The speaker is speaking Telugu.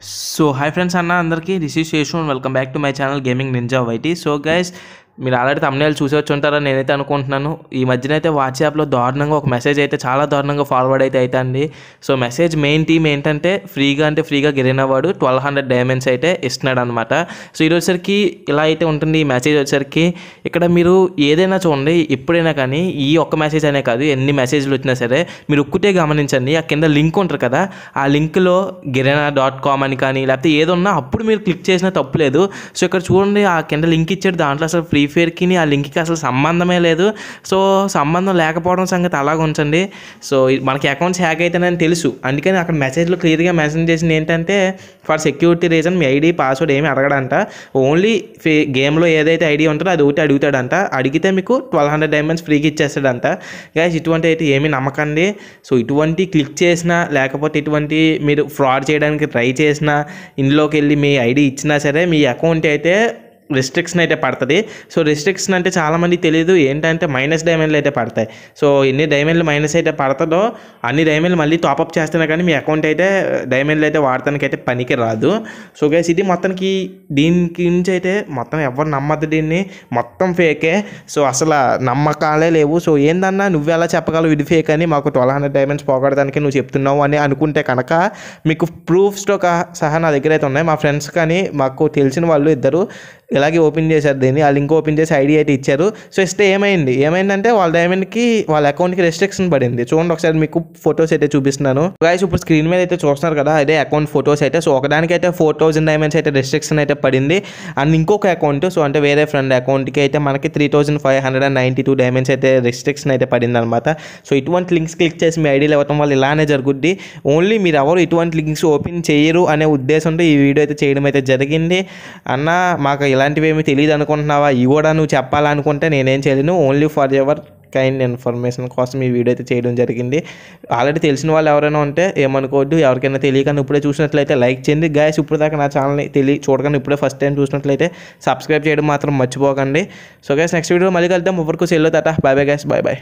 సో హాయ్ ఫ్రెండ్స్ అన్న అందరికీ receive is welcome back to my channel gaming ninja YT so guys మీరు ఆల్రెడీ తమ్నేలు చూసి వచ్చి ఉంటారని నేనైతే అనుకుంటున్నాను. ఈ మధ్యన అయితే వాట్సాప్లో దారుణంగా ఒక మెసేజ్ అయితే చాలా దారుణంగా ఫార్వర్డ్ అయితే అవుతుంది సో మెసేజ్ మెయిన్ టీమ్ ఏంటంటే ఫ్రీగా అంటే ఫ్రీగా గెలినవాడు ట్వెల్వ్ హండ్రెడ్ డైమండ్స్ అయితే ఇస్తున్నాడు అనమాట సో ఈ వచ్చేసరికి ఇలా అయితే ఉంటుంది ఈ మెసేజ్ వచ్చేసరికి ఇక్కడ మీరు ఏదైనా చూడండి ఎప్పుడైనా కానీ ఈ ఒక్క మెసేజ్ అనే కాదు ఎన్ని మెసేజ్లు వచ్చినా సరే మీరు ఒక్కటే గమనించండి. ఆ కింద లింక్ ఉంటుంది కదా ఆ లింక్లో గిరెనా డాట్ కామ్ అని కానీ లేకపోతే ఏదున్నా అప్పుడు మీరు క్లిక్ చేసినా తప్పులేదు సో ఇక్కడ చూడండి ఆ కింద లింక్ ఇచ్చాడు దాంట్లో అసలు ఫ్రీ ఫైర్కి ఆ లింక్కి అసలు సంబంధమే లేదు. సో సంబంధం లేకపోవడం సంగతి అలాగ ఉంచండి. సో మనకి అకౌంట్స్ హ్యాక్ అయితేనని తెలుసు. అందుకని అక్కడ మెసేజ్లో క్లియర్గా మెసేజ్ చేసింది ఏంటంటే ఫర్ సెక్యూరిటీ రీజన్ మీ ఐడి పాస్వర్డ్ ఏమి అడగడంట. ఓన్లీ ఫే గేమ్లో ఏదైతే ఐడి ఉంటుందో అది ఒకటి అడుగుతాడంట. అడిగితే మీకు ట్వెల్వ్ హండ్రెడ్ డైమండ్స్ ఫ్రీకి ఇచ్చేస్తాడంట. గ్యాస్ ఇటువంటి అయితే ఏమీ నమ్మకండి. సో ఇటువంటి క్లిక్ చేసినా లేకపోతే ఇటువంటి మీరు ఫ్రాడ్ చేయడానికి ట్రై చేసినా ఇందులోకి వెళ్ళి మీ ఐడి ఇచ్చినా సరే మీ అకౌంట్ అయితే రిస్ట్రిక్షన్ అయితే పడుతుంది. సో రిస్ట్రిక్షన్ అంటే చాలామంది తెలియదు ఏంటంటే మైనస్ డైమండ్లు అయితే పడతాయి. సో ఎన్ని డైమండ్లు మైనస్ అయితే పడుతుందో అన్ని డైమండ్లు మళ్ళీ టాప్అప్ చేస్తున్నా కానీ మీ అకౌంట్ అయితే డైమండ్లు అయితే వాడటానికి అయితే పనికి రాదు. సో గైస్ ఇది మొత్తానికి దీని గురించి అయితే మొత్తం ఎవరు నమ్మద్దు దీన్ని. మొత్తం ఫేకే సో అసలు నమ్మకాలే లేవు. సో ఏందన్నా నువ్వు ఎలా చెప్పగలవు ఇది ఫేక్ అని. మాకు ట్వెల్వ్ హండ్రెడ్ డైమండ్స్ పోగొడడానికి నువ్వు చెప్తున్నావు అని అనుకుంటే కనుక మీకు ప్రూఫ్స్తో సహా నా దగ్గర అయితే ఉన్నాయి. మా ఫ్రెండ్స్ కానీ మాకు తెలిసిన వాళ్ళు ఇద్దరు ఇలాగే ఓపెన్ చేశారు దీన్ని. ఆ లింక్ ఓపెన్ చేసి ఐడి అయితే ఇచ్చారు. సో ఇస్తే ఏమైంది? ఏమైందంటే వాళ్ళ డైమండ్కి వాళ్ళ అకౌంట్కి రెస్ట్రిక్షన్ పడింది. చూడండి ఒకసారి మీకు ఫొటోస్ అయితే చూపిస్తున్నాను. గాయస్ ఇప్పుడు స్క్రీన్ మీద అయితే చూస్తున్నారు కదా అదే అకౌంట్ ఫొటోస్ అయితే. సో ఒకదానికి అయితే ఫోర్ థౌసండ్ డైమండ్స్ అయితే రెస్ట్రిక్షన్ అయితే పడింది. అండ్ ఇంకొక అకౌంట్ సో అంటే వేరే ఫ్రెండ్ అకౌంట్కి అయితే మనకి three thousand five hundred and ninety two diamonds అయితే రెస్ట్రిక్షన్ అయితే పడింది అనమాట సో ఇటువంటి లింక్స్ క్లిక్ చేసి మీ ఐడీలు ఇవ్వటం వల్ల ఇలానే జరుగుద్ది. ఓన్లీ మీరు ఎవరు ఇటువంటి లింక్స్ ఓపెన్ చేయరు అనే ఉద్దేశంతో ఈ వీడియో అయితే చేయడం అయితే జరిగింది. అన్న మాకు ఇలా ఇలాంటివి ఏమి తెలియదు అనుకుంటున్నావా ఇవి కూడా నువ్వు చెప్పాలనుకుంటే నేనేం చేయలేను only for ever kind information కోసం ఈ వీడియో అయితే చేయడం జరిగింది ఆల్రెడీ తెలిసిన వాళ్ళు ఎవరైనా ఉంటే ఏమనుకోవద్దు ఎవరికైనా తెలియకుండా ఇప్పుడే చూసినట్లయితే లైక్ చేయండి గాయస్ ఇప్పుడు దాకా నా ఛానల్ని తెలియ చూడకుండా ఇప్పుడే ఫస్ట్ టైం చూసినట్లయితే సబ్స్క్రైబ్ చేయడం మాత్రం మర్చిపోకండి సో గ్యాస్ నెక్స్ట్ వీడియో మళ్ళీ కలుద్దాం ఎవరికి సెల్లో తట bye bye guys bye bye